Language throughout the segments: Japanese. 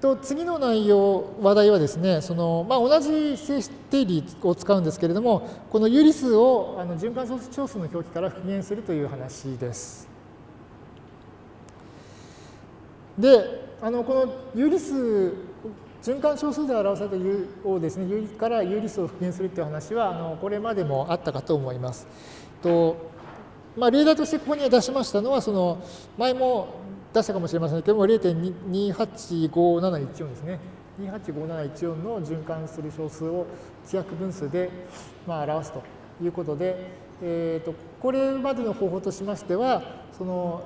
と次の内容、話題はですね、そのまあ、同じ定理を使うんですけれども、この有理数をあの循環小数の表記から復元するという話です。で、あのこの有理数、循環小数で表された有をですね、有理から有理数を復元するという話は、あのこれまでもあったかと思います。とまあ、例題としてここに出しましたのは、その前も出したかもしれませんけども、0.285714ですね。285714の循環する小数を規約分数で、まあ、表すということで、えーと、これまでの方法としましては、その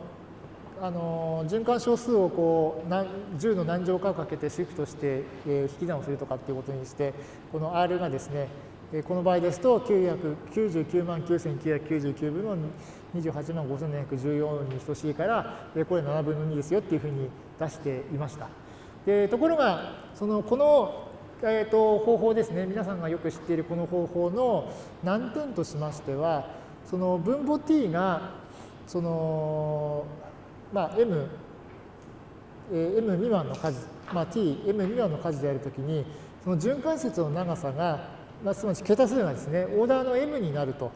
あの循環小数をこう10の何乗かをかけてシフトして、えー、引き算をするとかっていうことにして、この R がですね、この場合ですと999万9999分の28万5714に等しいから、これ7分の2ですよっていうふうに出していました。でところが、そのこの、えーと、方法ですね、皆さんがよく知っているこの方法の難点としましては、その分母 t が、その、まあ、m、え m 未満の数、まあ、t、m 未満の数であるときに、その循環節の長さが、まあ、つまり桁数がですね、オーダーの m になると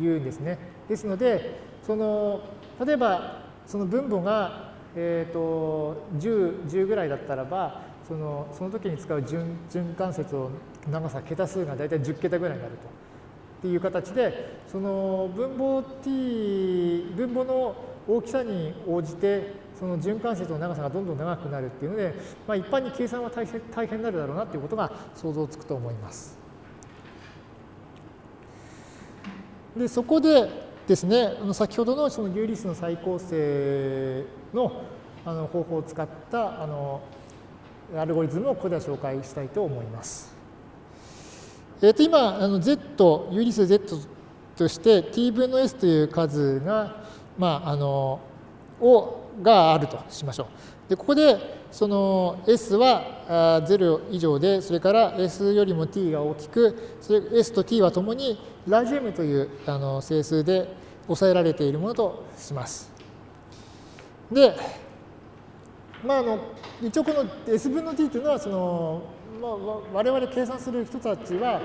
いうんですね。ですので、その例えばその分母が、えーと、10, 10ぐらいだったらばそのその時に使う循循環節の長さ桁数が大体10桁ぐらいになると。っていう形でその分母 t 分母の大きさに応じてその循環節の長さがどんどん長くなるっていうので、まあ、一般に計算は大変大変になるだろうなということが想像つくと思います。でそこでですね先ほどのその有理数の再構成のあの方法を使ったあのアルゴリズムをここでは紹介したいと思います。えー、と今あの Z 有理数 Z として t 分の s という数が、まあ、あのをがあるとしましょう。でここでその s は0以上でそれから s よりも t が大きくそれ s と t はともにラージ m というあの整数で抑えられているものとします。で、まあ、あの一応この s 分の t というのはその、まあ、我々計算する人たちは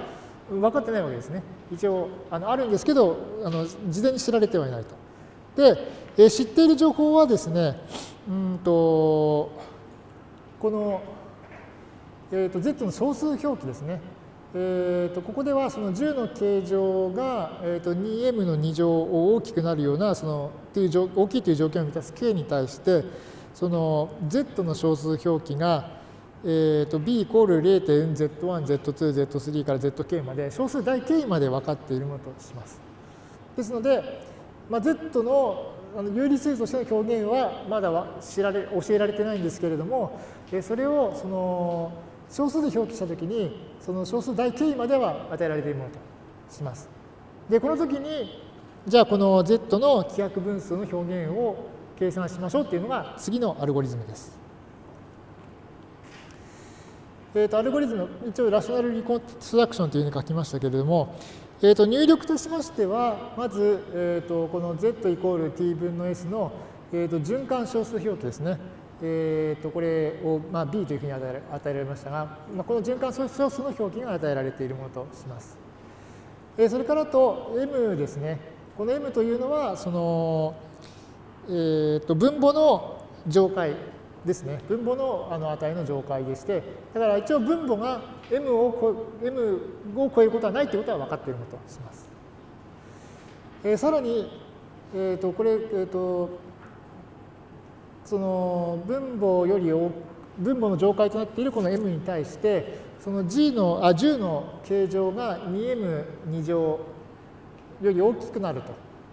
分かってないわけですね。一応あのあるんですけどあの事前に知られてはいないと。で、え知っている情報はですねうんとこの、えーと、と z の小数表記ですね。えー、とここではその10の形状が、えー、と 2m の2乗を大きくなるようなそのっていう大きいという条件を満たす k に対してその z の小数表記が、えー、と b イコール 0.z1、z2、z3 から zk まで小数大 k まで分かっているものとします。ですので、まあ、z のあの有理数としての表現はまだは知られ教えられてないんですけれども、それをその小数で表記したときに、その小数大 k までは与えられているものとします。で、この時に、じゃあこの z の規約分数の表現を計算しましょうっていうのが次のアルゴリズムです。えー、とアルゴリズム、一応ラショナルリコンストラクションというふうに書きましたけれども、えー、と入力としましては、まず、えー、とこの z イコール t 分の s の、えー、と循環小数表記ですね。えー、とこれを、まあ、b というふうに与えられましたが、まあ、この循環小数の表記が与えられているものとします。えー、それからと m ですね。この m というのはその、えー、と分母の上階ですね。分母のあの値の上階でして、だから一応分母が m を m を超えることはないということは分かっているものとします。えー、さらに、えー、とこれ、えー、とその分母より分母の上階となっているこの m に対してその g のあ10の形状が 2m2 乗より大きくなる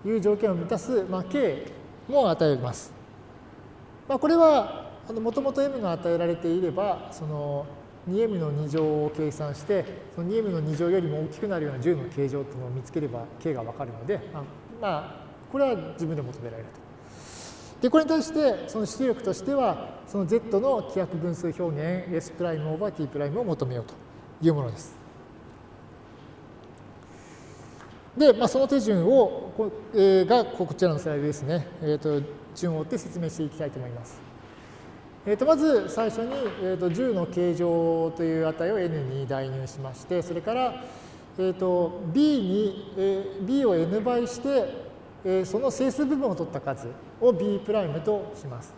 という条件を満たす、まあ、k も与えます。まあ、これはもともと m が与えられていればその 2m の2乗を計算してその 2m の2乗よりも大きくなるような10の形状というのを見つければ k が分かるので、まあ、まあ、これは自分で求められると。で、これに対して、その出力としては、その z の規約分数表現 s' オーバー t' を求めようというものです。で、まあ、その手順を、えー、がこちらのスライドですね。えーと、順を追って説明していきたいと思います。えー、とまず最初に、えー、と10の形状という値を n に代入しまして、それから、えー、と b に、えー、b を n 倍して、えー、その整数部分を取った数を b' とします。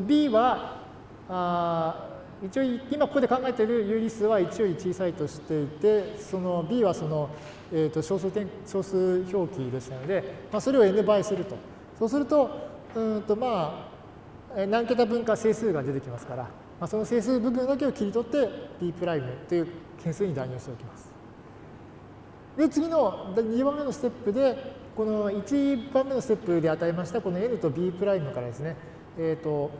b はあ一応今ここで考えている有理数は1より小さいとしていて、その b はその、えー、と小数点小数表記でしたので、まあ、それを n 倍すると。そうすると、うんとまあ、何桁分か整数が出てきますから、まあ、その整数部分だけを切り取って b' という変数に代入しておきます。で、次の2番目のステップで、この1番目のステップで与えましたこの n と b' からですね、え、ー、と、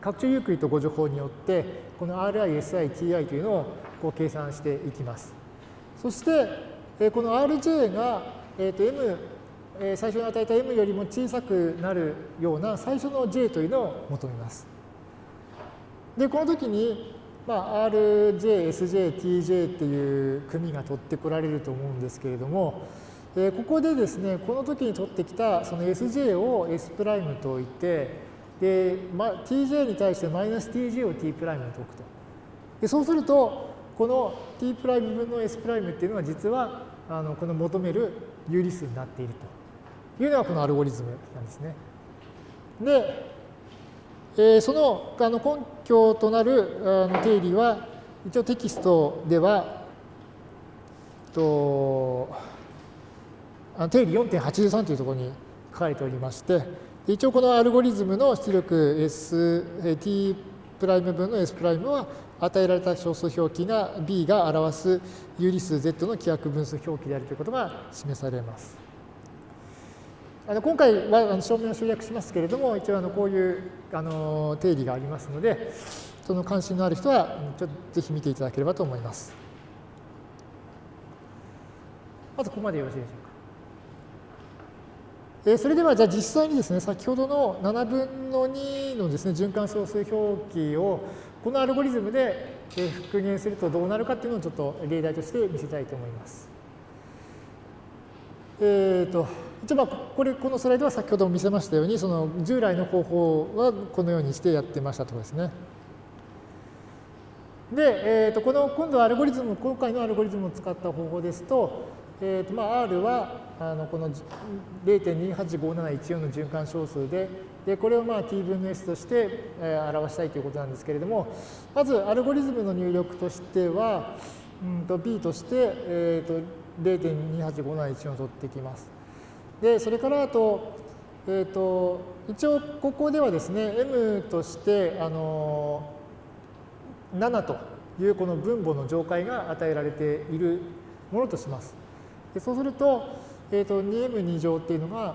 拡張ユークリッド誤助法によって、この ri、si、ti というのをこう計算していきます。そして、えこの rj が、えー、と m え最初に与えた m よりも小さくなるような最初の j というのを求めます。で、この時に、まあ、rj、sj、tj っていう組が取ってこられると思うんですけれども、えここでですね、この時に取ってきたその sj を s' プライムと置いて、で、ま、tj に対してマイナス tj を t' に置くと。でそうすると、この t' プライム分の s' プライムっていうのは実はあのこの求める有理数になっていると。いうのがこのアルゴリズムなんですね。で、えー、そのあの根拠となるあの定理は、一応テキストでは、とあの定理4.83というところに書かれておりまして、一応このアルゴリズムの出力 S、t' プライム分の S' プライムは与えられた小数表記が B が表す有理数 Z の規約分数表記であるということが示されます。あの今回は証明を集約しますけれども、一応あのこういうあの定理がありますので、その関心のある人はちょっとぜひ見ていただければと思います。まずここまでよろしいでしょうか。えそれではじゃあ実際にですね、先ほどの7分の2のですね、循環小数表記をこのアルゴリズムで復元するとどうなるかっていうのをちょっと例題として見せたいと思います。えーと一応まあこれこのスライドは先ほども見せましたようにその従来の方法はこのようにしてやってましたとこですね。で、えー、とこの今度はアルゴリズム今回のアルゴリズムを使った方法ですと,、えーとまあ、R はあのこの0.285714の循環小数ででこれをまあ t 分の s として、えー、表したいということなんですけれどもまずアルゴリズムの入力としては、うんと b として、えー、と0.285714を取ってきます。で、それからあと、え、ー、と、一応ここではですね、m として、あの、7というこの分母の上階が与えられているものとします。でそうすると、え、ー、と、2m2 乗っていうのが、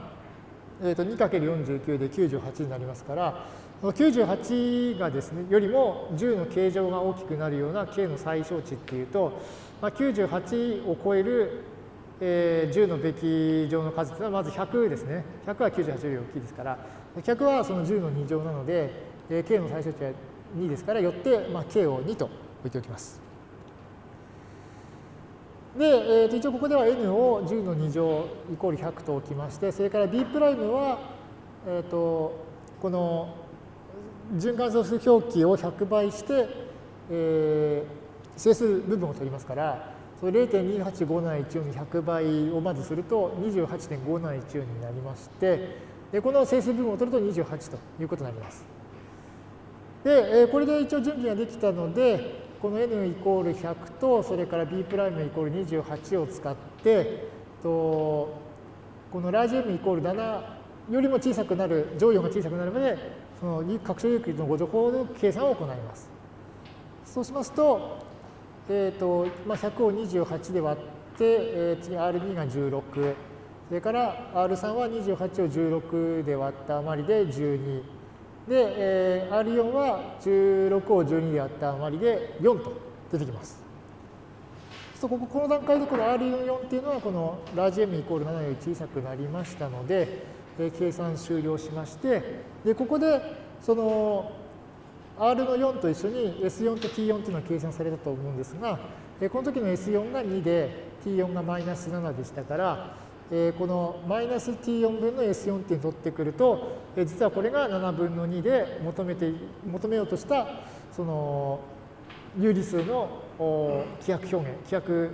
え、ー、と、2×49 で98になりますから、98がですね、よりも10の形状が大きくなるような k の最小値っていうと、まあ、98を超えるえー、10のべき乗の数というのはまず100ですね。100は98より大きいですから、100はその10の2乗なので、えー、k の最小値は2ですから、よって、まあ、k を2と置いておきます。で、えー、と一応ここでは n を10の2乗イコール100と置きまして、それから b' は、えー、とこの循環素数表記を100倍して、えー、整数部分を取りますから、それ0.285714の100倍をまずすると28.5714になりまして、でこの整数部分を取ると28ということになります。で、これで一応準備ができたので、この n イコール100と、それから b' イコール28を使って、とこのラージ m イコール7よりも小さくなる、乗用が小さくなるまで、その拡張有機の誤助法の計算を行います。そうしますと、えーとまあ、100を28で割って、えー、次 R2 が16それから R3 は28を16で割った余りで12で、えー、R4 は16を12で割った余りで4と出てきます。そこここの段階でこの R4 っていうのはこのラージ M イコール7より小さくなりましたので、えー、計算終了しましてでここでその R の4と一緒に S4 と T4 というのは計算されたと思うんですが、この時の S4 が2で T4 がマイナス7でしたから、えこのマイナス t4 分の s4 って取ってくると、え実はこれが7分の2で求めて求めようとしたその有理数の規約表現規約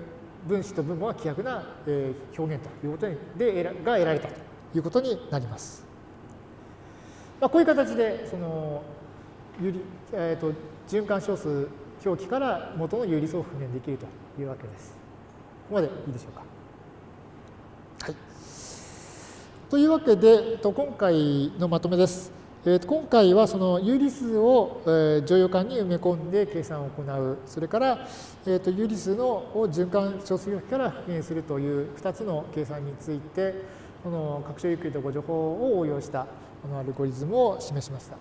分子と分母は規約な、え表現ということでが得られたということになります。まあ、こういう形でその有理、えーと、循環小数表記から元の有理数を復元できるというわけです。ここまでいいでしょうか。はい、というわけで、今回のまとめです。えー、今回はその有理数を、えー、乗用感に埋め込んで計算を行う、それから、えー、と有理数のを循環小数表記から復元するという2つの計算について、この拡張ユークリッド誤助法を応用したこのアルゴリズムを示しました。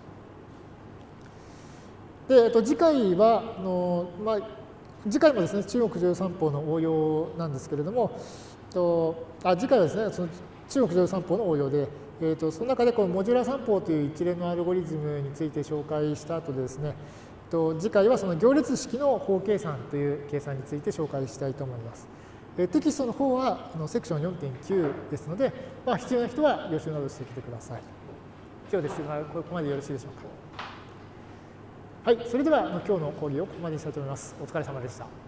で、えっと、次回はあの、まあ、次回もですね中国13法の応用なんですけれども、とあ次回はですねその中国13法の応用で、えーと、その中でこのモジュラ算法という一連のアルゴリズムについて紹介した後でですね、と次回はその行列式の法計算という計算について紹介したいと思います。えテキストの方はあのセクション4.9ですので、まあ、必要な人は予習などしてきてください。今日ですが、ここまでよろしいでしょうか。はい、それでは今日の講義をここまでにしたいと思います。お疲れ様でした。